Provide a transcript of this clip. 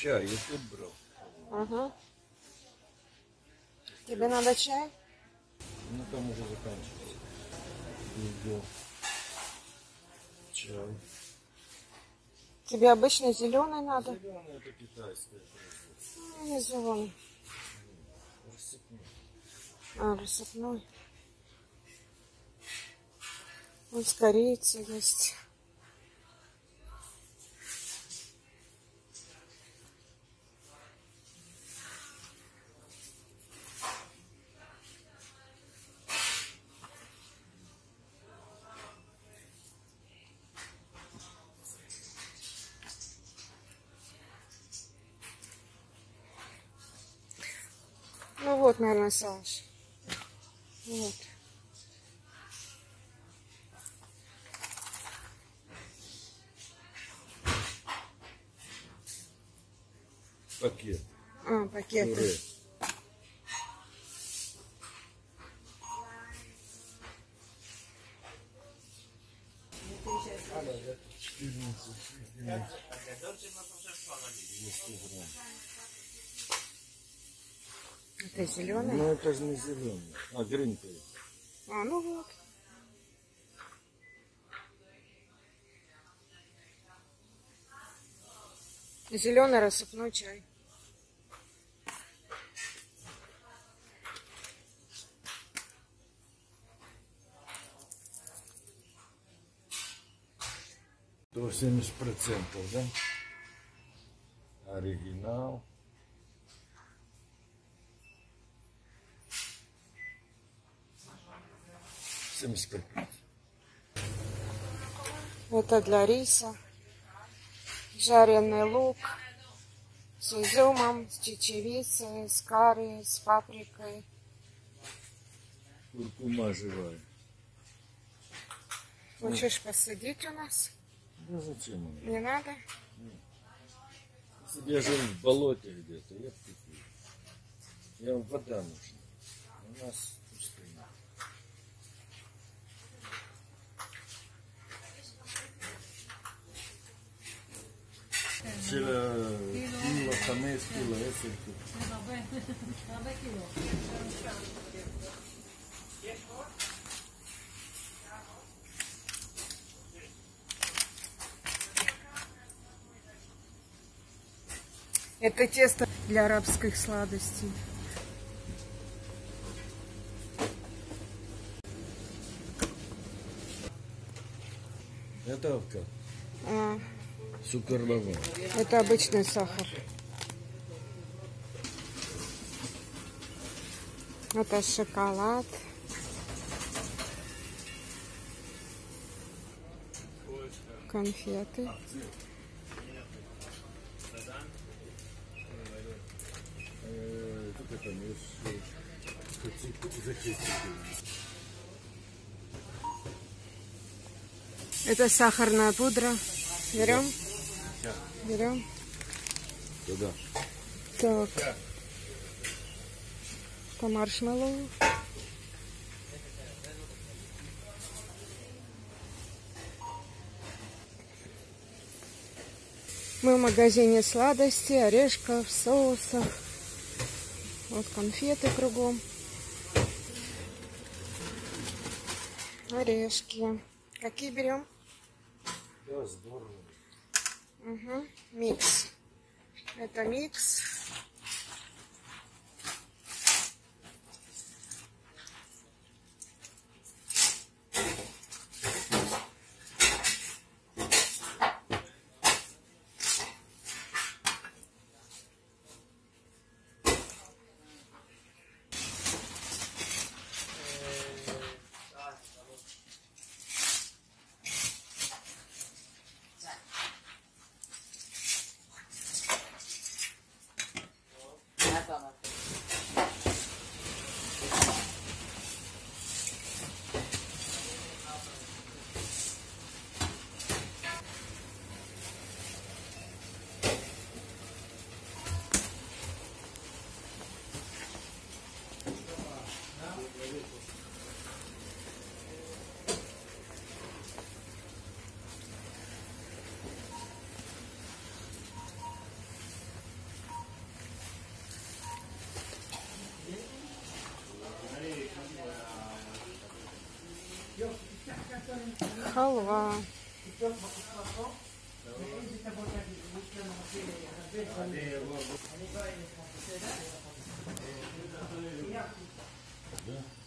чай, я тут брал. Ага. Тебе надо чай? Ну там уже заканчивается. Видео. Чай. Тебе обычно зеленый надо? Зеленый это производство. Ну, Не зеленый. Рассыпной. А, рассыпной. Вот с корейца есть. Ну вот, наверное, Саш. Вот. Пакет. А, пакеты. Пюре. Это зеленый. Ну это же не зеленый, а гринпейс. А, ну вот. Зеленый рассыпной чай. То 70 процентов, да? Оригинал. Семьдесят пять. Это для риса. Жареный лук с изюмом, с чечевицей, с карри, с паприкой. Куркума живая. Хочешь посадить у нас? Да зачем она? Не надо? Если бы я жил в болоте где-то, я бы. Я вода нужна. У нас של קילו, חמש קילו, עשר קילו. Это тесто для арабских сладостей. Это как? А, Сукарлова. это обычный сахар. Это шоколад. Конфеты. Это сахарная пудра. Берем? Берем. Туда. Так. По маршмеллоу. Мы в магазине сладостей, орешков, соусов. Вот конфеты кругом. Орешки. Какие берем? Да, здорово. Угу. Микс. Это микс. халва. Да.